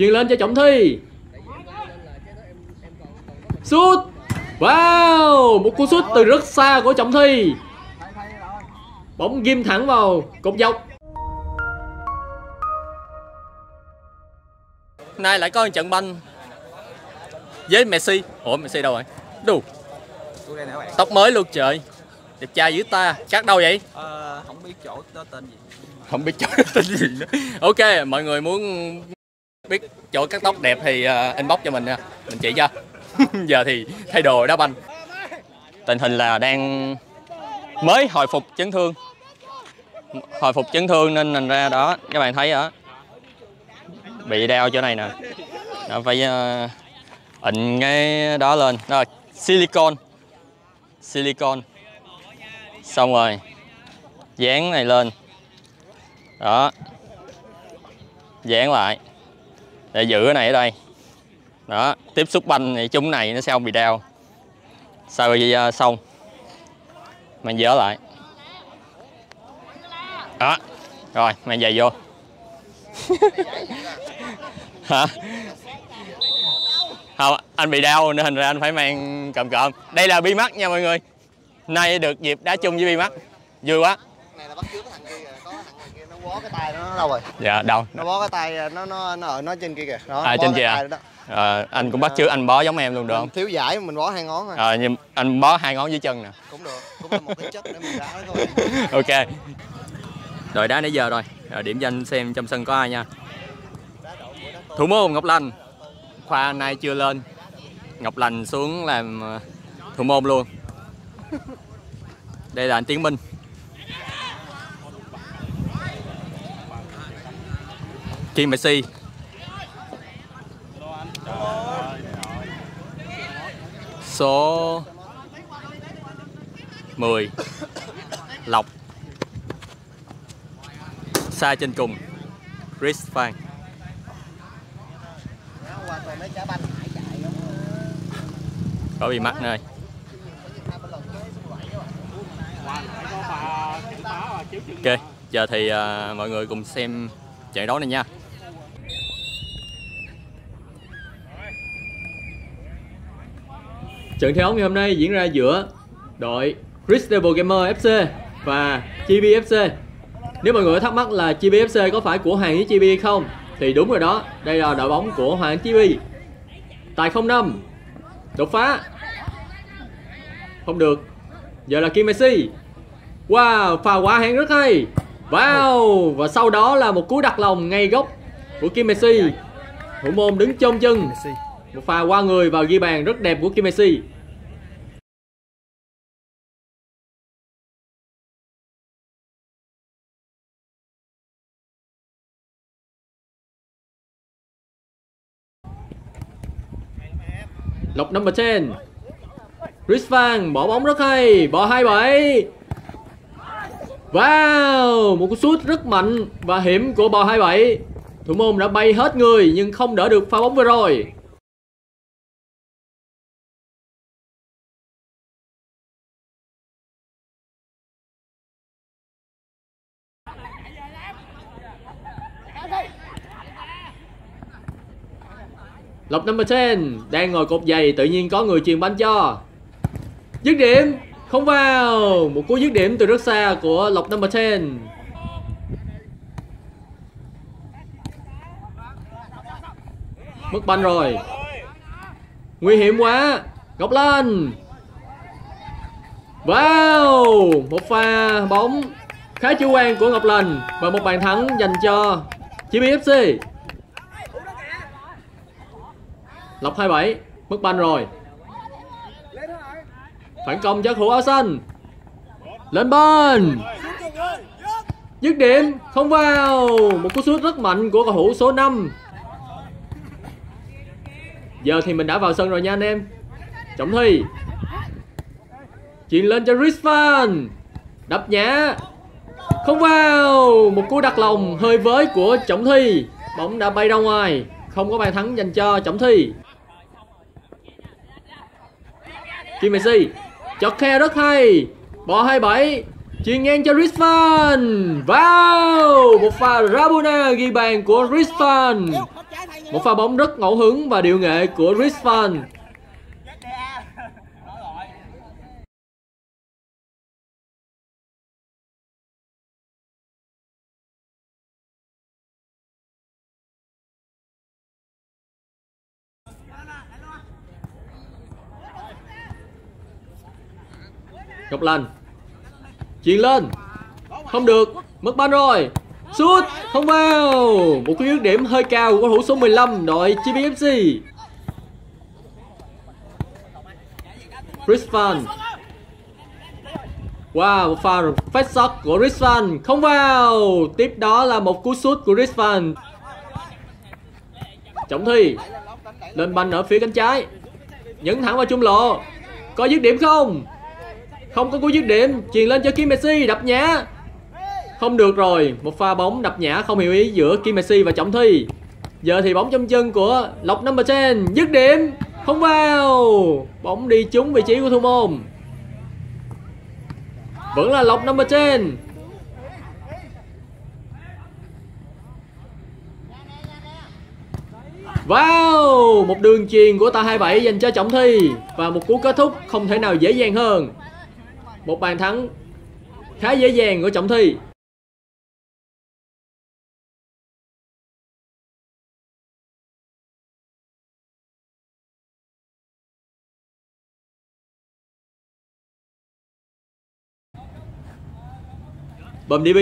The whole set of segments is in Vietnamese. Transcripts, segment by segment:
Chuyền lên cho Trọng Thi. Sút. Wow Một cú sút từ rất xa của Trọng Thi. Bóng ghim thẳng vào cột dọc. Nay lại có một trận banh Với Messi. Ủa Messi đâu rồi? Đù. Tóc mới luôn trời. Đẹp trai dữ ta. Cắt đâu vậy? Ờ, không biết chỗ đó tên gì. Không biết chỗ tên gì nữa. Ok mọi người muốn biết chỗ cắt tóc đẹp thì uh, inbox cho mình nha. Mình chỉ cho. Giờ thì thay đồ đá banh. Tình hình là đang mới hồi phục chấn thương. Hồi phục chấn thương nên thành ra đó các bạn thấy đó. Bị đeo chỗ này nè. Nó phải uh, ịnh cái đó lên. Rồi silicon silicon xong rồi dán này lên. Đó. Dán lại để giữ cái này ở đây. Đó tiếp xúc banh thì chúng này nó sẽ không bị đau. Sau khi uh, xong. Mình dỡ lại. Đó rồi mình giày vô. Hả? Không anh bị đau nên hình ra anh phải mang cầm cộm. Đây là bi mắt nha mọi người. Nay được dịp đá chung với bi mắt vui quá này là bắt trước cái thằng kia kìa có thằng kia nó bó cái tay nó đâu rồi? Dạ đâu. Nó bó cái tay nó nó nó ở nó trên kia kìa. Đó À, trên kia à? Ờ, anh cũng bắt chước anh bó giống em luôn được không? thiếu giải mình bó hai ngón thôi Ờ, nhưng anh bó hai ngón dưới chân nè. Cũng được cũng là một cái chất để mình đá bạn ok. Đội đá nãy giờ rồi. Rồi điểm danh xem trong sân có ai nha. Thủ môn ngọc lành. Khoa nay chưa lên. Ngọc lành xuống làm ờ, thủ môn luôn. Đây là anh tiến minh Kim Messi số 10 Lộc. Xa trên cùng Chris Phan có bị mắc nơi. Ok giờ thì uh, mọi người cùng xem trận đấu này nha. Trận thi đấu ngày hôm nay diễn ra giữa đội Cristable Gamer FC và Chibi FC nếu mọi người thắc mắc là Chibi FC có phải của Hoàng với Chibi hay không thì đúng rồi đó đây là đội bóng của Hoàng Chibi tại 05 đột phá. Không được giờ là Kim Messi. Wow pha quả hẹn rất hay. Wow và sau đó là một cú đặt lòng ngay góc của Kim Messi. Thủ môn đứng chôn chân. Một pha qua người và ghi bàn rất đẹp của Kim Messi Lộc number 10 Chris Van bỏ bóng rất hay, Bỏ 27 Wow, Một cú sút rất mạnh và hiểm của bò 27 Thủ môn đã bay hết người nhưng không đỡ được pha bóng vừa rồi. Lộc number 10 đang ngồi cột giày tự nhiên có người truyền bánh cho. Dứt điểm không vào. Một cú dứt điểm từ rất xa của Lộc number 10. Mất banh rồi. Nguy hiểm quá. Góc lên. Wow, một pha bóng khá chủ quan của Ngọc Lành và một bàn thắng dành cho Chi FC. Lộc 27 Mất banh rồi. Phản công cho thủ áo xanh Lên bên Dứt điểm, Không vào. Một cú sút rất mạnh của cầu thủ số 5 Giờ thì mình đã vào sân rồi nha anh em. Trọng Thi. Chuyền lên cho Rizvan. Đập nhã. Không vào. Một cú đặt lòng hơi với của Trọng Thi. Bóng đã bay ra ngoài. Không có bàn thắng dành cho Trọng Thi. Chi Messi chọc khe rất hay. Bò 27 Chuyền ngang cho Rizvan Wow Một pha Rabona ghi bàn của Rizvan Một pha bóng rất ngẫu hứng và điệu nghệ của Rizvan. Ngọc Lành Chuyền lên Không được Mất banh rồi Sút Không vào Một cú dứt điểm hơi cao của cầu thủ số 15 đội GBFC Rizvan Wow, một pha phát shot của Rizvan không vào. Tiếp đó là một cú sút của Rizvan. Trọng Thi lên banh ở phía cánh trái. Nhấn thẳng vào trung lộ. Có dứt điểm không? Không có cú dứt điểm, truyền lên cho Kim Messi đập nhã. Không được rồi, một pha bóng đập nhã không hiểu ý giữa Kim Messi và Trọng Thi. Giờ thì bóng trong chân của Lộc number 10, dứt điểm, không vào. Bóng đi trúng vị trí của thủ môn. Vẫn là Lộc number 10. Wow, một đường truyền của ta 27 dành cho Trọng Thi và một cú kết thúc không thể nào dễ dàng hơn. Một bàn thắng khá dễ dàng của Trọng Thi. Bầm DB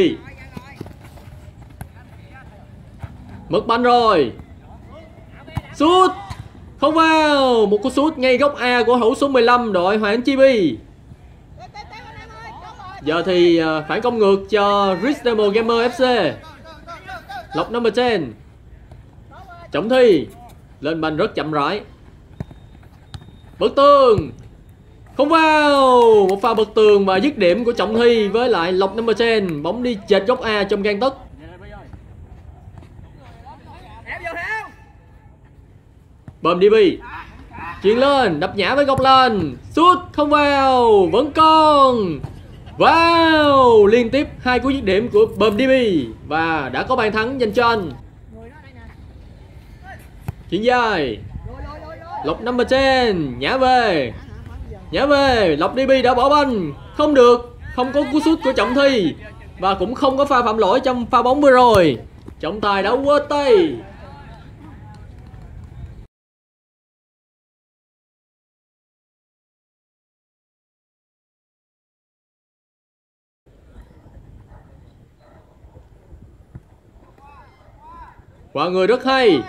Mất banh rồi. Sút. Không vào. Một cú sút ngay góc A của hữu số 15 đội Hoàng Chibi Giờ thì ờ, phản công ngược cho Rich Demo Gamer FC Lộc number 10 Trọng Thi Lên banh rất chậm rãi. Bức tường. Không vào. Một pha bật tường và dứt điểm của Trọng Thi Với lại Lộc number 10 Bóng đi chệch góc A trong gan tất Bơm DB Chuyển lên, Đập nhã với góc lên. Sút, không vào. Vẫn còn. Wow, Liên tiếp hai cú dứt điểm của Bơm DB Và đã có bàn thắng dành cho anh. Chuyển dài. Lộc number 10 nhả về. Nhả về, Lộc DB đã bỏ banh. Không được, Không có cú sút của Trọng Thi Và cũng không có pha phạm lỗi trong pha bóng vừa rồi. Trọng tài đã quơ tay. Quả người rất hay.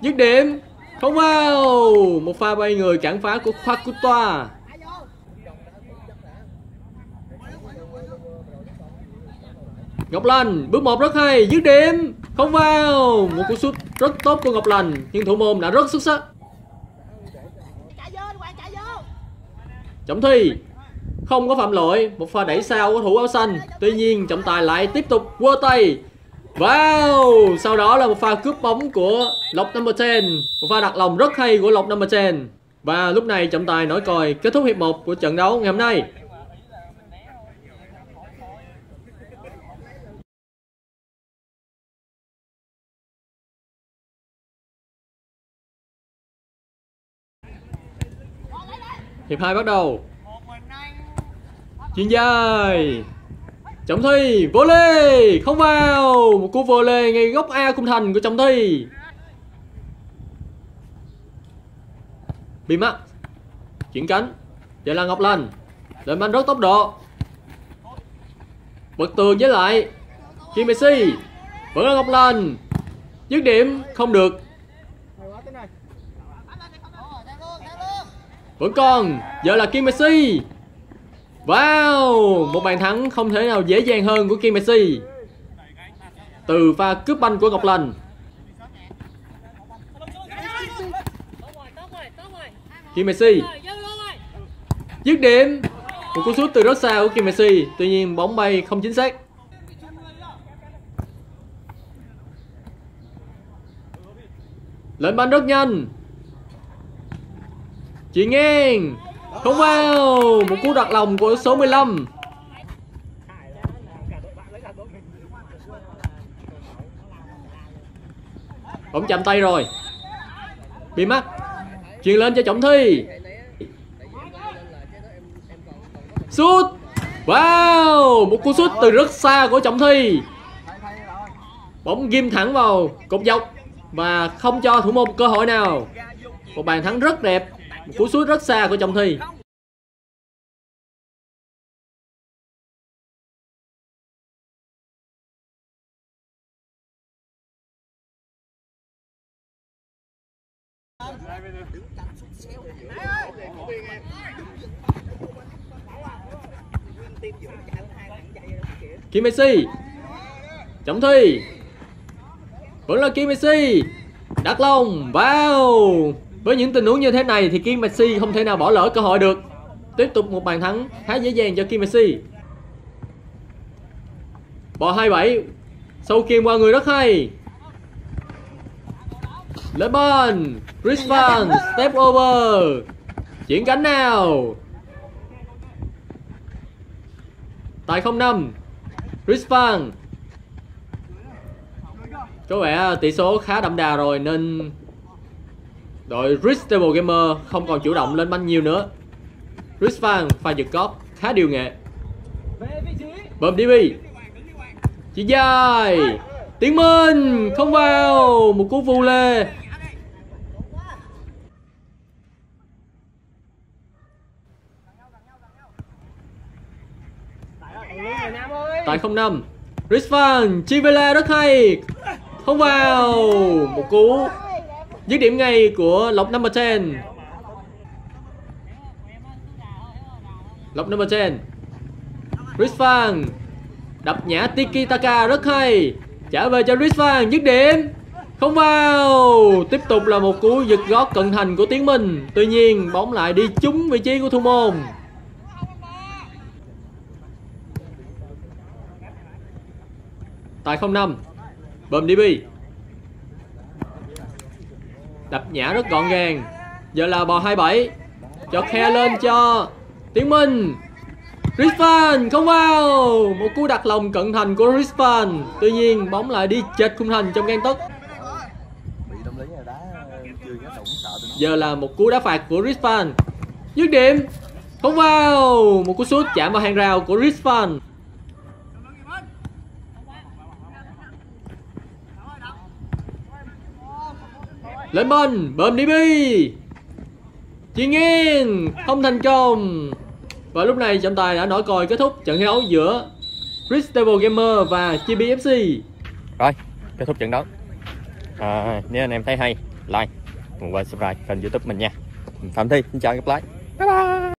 Dứt điểm, Không vào Một pha bay người cản phá của Khoa Ngọc Lành, bước một rất hay, dứt điểm, không vào một cú sút rất tốt của Ngọc Lành, nhưng thủ môn đã rất xuất sắc. Trọng Thi, không có phạm lỗi, một pha đẩy sao của thủ áo xanh. Tuy nhiên trọng tài lại tiếp tục quơ tay. Wow, Sau đó là một pha cướp bóng của Lộc number 10 Một pha đặt lòng rất hay của Lộc number 10 Và lúc này trọng tài nói còi kết thúc hiệp 1 của trận đấu ngày hôm nay. Hiệp 2 bắt đầu. Chuyên giai Trọng Thi volley không vào! Một cú volley ngay góc A khung thành của Trọng Thi. Bị mắc chuyển cánh. Vậy là Ngọc Lành. Lên banh rất tốc độ. Bật tường với lại. Kim Messi, vẫn là Ngọc Lành. Dứt điểm, không được. Vẫn còn. Giờ là Kim Messi. Wow, Một bàn thắng không thể nào dễ dàng hơn của Kim Messi. Từ pha cướp banh của Ngọc Lành. Kim Messi Dứt điểm. Một cú sút từ rất xa của Kim Messi, Tuy nhiên bóng bay không chính xác. Lên banh rất nhanh. Chị ngang không vào, Một cú đặt lòng của số 15 bóng chạm tay rồi. Bị mắt Chuyền lên cho trọng thi. Sút. Wow, một cú sút từ rất xa của trọng thi. Bóng ghim thẳng vào cột dọc và không cho thủ môn cơ hội nào. Một bàn thắng rất đẹp một cú sút rất xa của trọng thi. Kim Messi Trọng Thi. Vẫn là Kim Messi đặt Long Wow với những tình huống như thế này thì Kim Messi không thể nào bỏ lỡ cơ hội được. Tiếp tục một bàn thắng khá dễ dàng cho Kim Messi. Bò 27 Sâu kim qua người rất hay. Lên bên Chris Van Step over. Chuyển cánh nào? Tại 05 Chris Van Có vẻ tỷ số khá đậm đà rồi nên đội Rich Gamer không còn chủ động lên banh nhiều nữa. Chris Van pha giật cóp khá điều nghệ. Bơm DB. Chỉ dài. Tiến Minh không vào, một cú vu lê. Tại 05 Rizvan Chivela rất hay Không vào Một cú Dứt điểm ngay của Lộc number 10 Lộc number 10 Rizvan Đập nhã Tiki Taka rất hay. Trả về cho Rizvan dứt điểm. Không vào. Tiếp tục là một cú giật gót cận thành của Tiến Minh. Tuy nhiên, bóng lại đi trúng vị trí của thủ môn. Tại 05 Bơm DB Đập nhã rất gọn gàng. Giờ là bò 27 Cho khe lên cho Tiến Minh. Rispan không vào. Một cú đặt lòng cận thành của Rispan Tuy nhiên, bóng lại đi chệch khung thành trong gan tấc. Giờ là một cú đá phạt của Rispan Dứt điểm, Không vào. Một cú sút chạm vào hàng rào của Rispan Lên bên Bơm DB Chuyền nghiêng Không thành công Và lúc này trọng tài đã nổi còi kết thúc trận thi đấu giữa Cristable Gamer và Chibi FC Rồi, kết thúc trận đấu. À, nếu anh em thấy hay, like, quên subscribe kênh YouTube mình nha. Phạm Thi, xin chào và gặp lại. Bye bye.